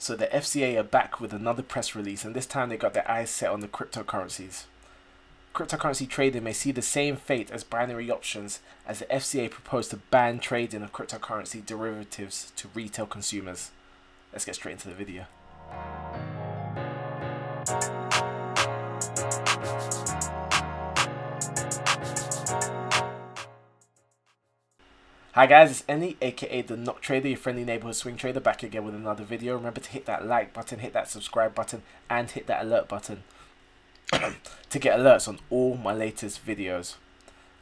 So the FCA are back with another press release, and this time they got their eyes set on the cryptocurrencies. Cryptocurrency trading may see the same fate as binary options as the FCA proposed to ban trading of cryptocurrency derivatives to retail consumers. Let's get straight into the video. Hi guys, it's Enny, aka the NocTrader, your friendly neighborhood swing trader, back again with another video. Remember to hit that like button, hit that subscribe button, and hit that alert button to get alerts on all my latest videos.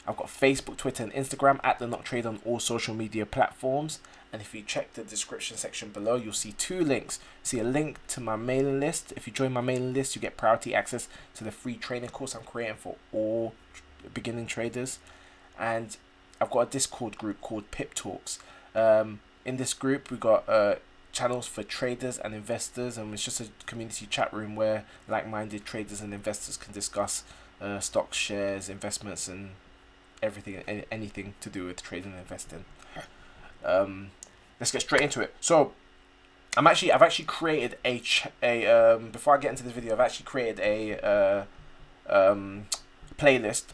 I've got Facebook, Twitter, and Instagram at the NocTrader on all social media platforms. And if you check the description section below, you'll see two links. See a link to my mailing list. If you join my mailing list, you get priority access to the free training course I'm creating for all beginning traders. And I've got a Discord group called Pip Talks. Um, in this group, we've got uh, channels for traders and investors, and it's just a community chat room where like-minded traders and investors can discuss uh, stocks, shares, investments, and everything, anything to do with trading and investing. Um, let's get straight into it. So, I'm actually, I've actually created a a um, before I get into this video, I've actually created a uh, um, playlist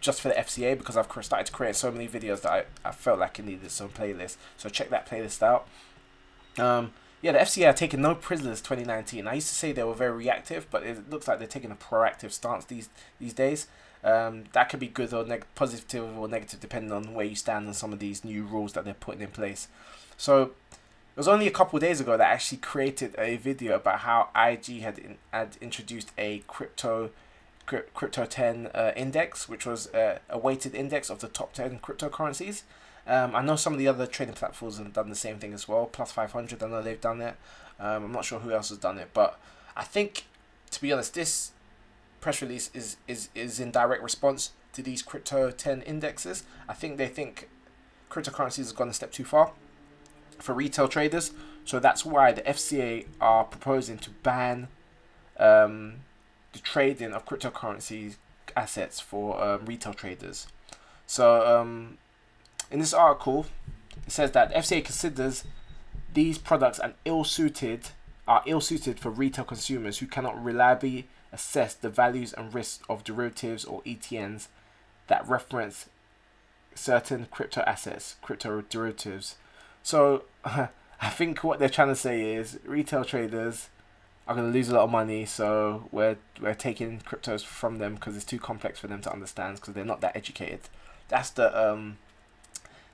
just for the FCA because I've started to create so many videos that I, I felt like it needed some playlist. So check that playlist out. Um, yeah, the FCA are taking no prisoners 2019. I used to say they were very reactive, but it looks like they're taking a proactive stance these these days. Um, that could be good or positive or negative depending on where you stand on some of these new rules that they're putting in place. So it was only a couple days ago that I actually created a video about how IG had in, had introduced a crypto crypto 10 uh, index, which was uh, a weighted index of the top 10 cryptocurrencies. Um, I know some of the other trading platforms have done the same thing as well. Plus500, I know they've done it. Um, I'm not sure who else has done it, but I think, to be honest, this press release is, is, is in direct response to these crypto 10 indexes. I think they think cryptocurrencies has gone a step too far for retail traders. So that's why the FCA are proposing to ban um, the trading of cryptocurrency assets for um, retail traders. So um, in this article, it says that FCA considers these products an ill-suited are ill-suited for retail consumers who cannot reliably assess the values and risks of derivatives or ETNs that reference certain crypto assets, crypto derivatives. So I think what they're trying to say is retail traders are going to lose a lot of money, so we're we're taking cryptos from them because it's too complex for them to understand because they're not that educated. That's the um,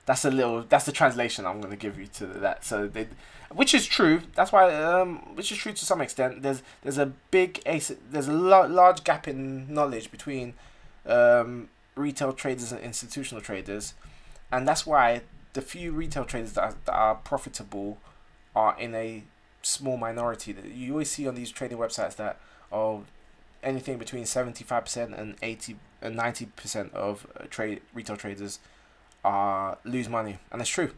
that's a little that's the translation I'm going to give you to that. So they, which is true. That's why um, which is true to some extent. There's there's a big there's a large gap in knowledge between um, retail traders and institutional traders, and that's why the few retail traders that are, that are profitable are in a small minority that you always see on these trading websites that oh anything between 75% and 80 and 90% of uh, trade retail traders are lose money and it's true.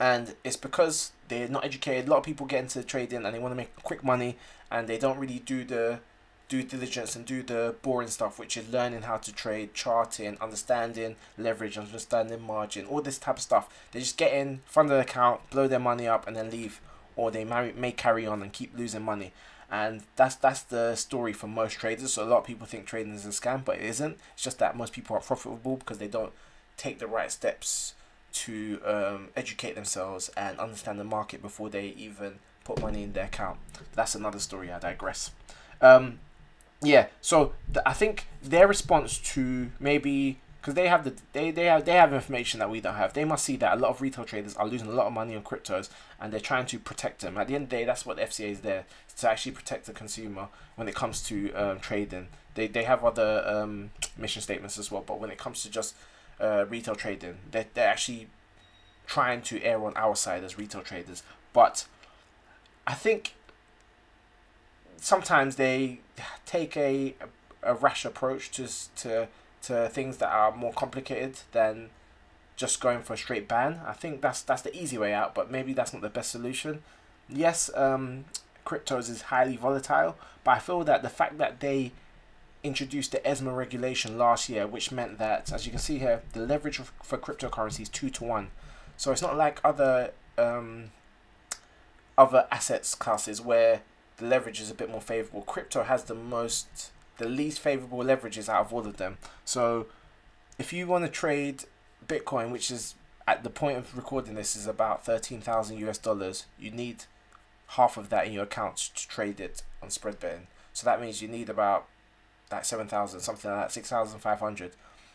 And it's because they're not educated. A lot of people get into trading and they want to make quick money and they don't really do the due diligence and do the boring stuff which is learning how to trade charting understanding leverage understanding margin all this type of stuff. They just get in fund an account blow their money up and then leave or they may, may carry on and keep losing money. And that's that's the story for most traders. So a lot of people think trading is a scam, but it isn't. It's just that most people are profitable because they don't take the right steps to um, educate themselves and understand the market before they even put money in their account. That's another story. I digress. Um, yeah, so I think their response to maybe because they have the they, they have they have information that we don't have. They must see that a lot of retail traders are losing a lot of money on cryptos, and they're trying to protect them. At the end of the day, that's what the FCA is there to actually protect the consumer when it comes to um, trading. They they have other um, mission statements as well, but when it comes to just uh, retail trading, they they're actually trying to err on our side as retail traders. But I think sometimes they take a a rash approach to to to things that are more complicated than just going for a straight ban. I think that's that's the easy way out, but maybe that's not the best solution. Yes, um, cryptos is highly volatile, but I feel that the fact that they introduced the ESMA regulation last year, which meant that, as you can see here, the leverage for cryptocurrency is two to one. So it's not like other um, other assets classes where the leverage is a bit more favorable. Crypto has the most, the least favorable leverages out of all of them. So if you want to trade Bitcoin, which is at the point of recording this is about 13,000 US dollars, you need half of that in your account to trade it on spread betting. So that means you need about that 7,000, something like that, 6,500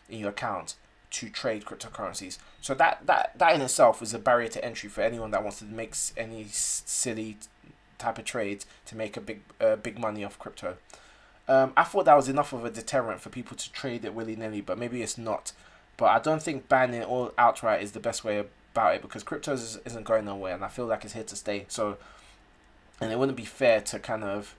in your account to trade cryptocurrencies. So that, that, that in itself is a barrier to entry for anyone that wants to make any silly type of trades to make a big uh, big money off crypto. Um, I thought that was enough of a deterrent for people to trade it willy nilly, but maybe it's not. But I don't think banning all outright is the best way about it because crypto is, isn't going nowhere, and I feel like it's here to stay. So, and it wouldn't be fair to kind of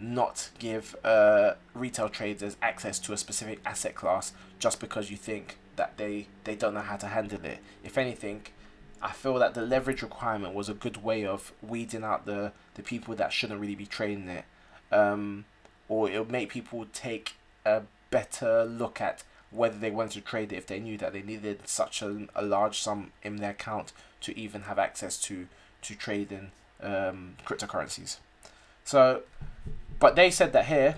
not give uh, retail traders access to a specific asset class just because you think that they they don't know how to handle it. If anything, I feel that the leverage requirement was a good way of weeding out the the people that shouldn't really be trading it, um, or it would make people take a better look at whether they wanted to trade it if they knew that they needed such a, a large sum in their account to even have access to to trading um, cryptocurrencies. So, but they said that here,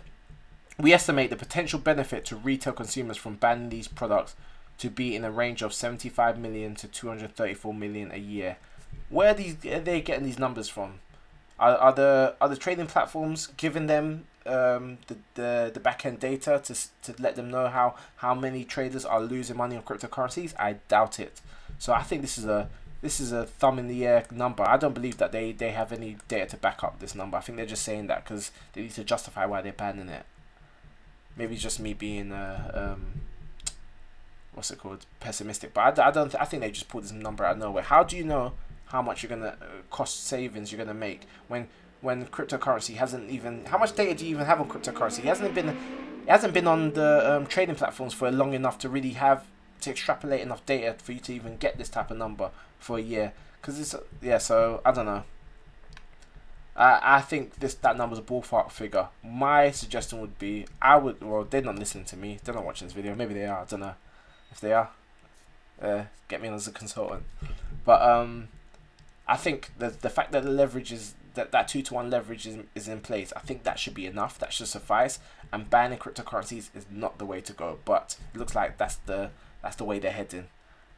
we estimate the potential benefit to retail consumers from banning these products to be in a range of 75 million to 234 million a year. Where are these are they getting these numbers from? Are, are the are the trading platforms giving them um, the, the the back end data to to let them know how how many traders are losing money on cryptocurrencies? I doubt it. So I think this is a this is a thumb in the air number. I don't believe that they they have any data to back up this number. I think they're just saying that because they need to justify why they're banning it. Maybe just me being uh, um, what's it called pessimistic but I, I don't I think they just pulled this number out of nowhere how do you know how much you're gonna uh, cost savings you're gonna make when when cryptocurrency hasn't even how much data do you even have on cryptocurrency? It hasn't been it hasn't been on the um, trading platforms for long enough to really have to extrapolate enough data for you to even get this type of number for a year. Because it's yeah so I don't know. I, I think this that number's a ballpark figure. My suggestion would be I would well they're not listening to me. They're not watching this video. Maybe they are. I don't know if they are. Uh, get me on as a consultant. But um, I think the the fact that the leverage is that that two to one leverage is, is in place, I think that should be enough. That should suffice. And banning cryptocurrencies is not the way to go. But it looks like that's the that's the way they're heading.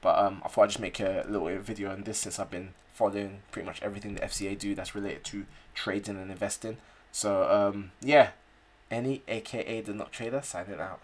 But um, I thought I'd just make a little video on this since I've been following pretty much everything the FCA do that's related to trading and investing. So um, yeah, any aka the NocTrader, sign it out.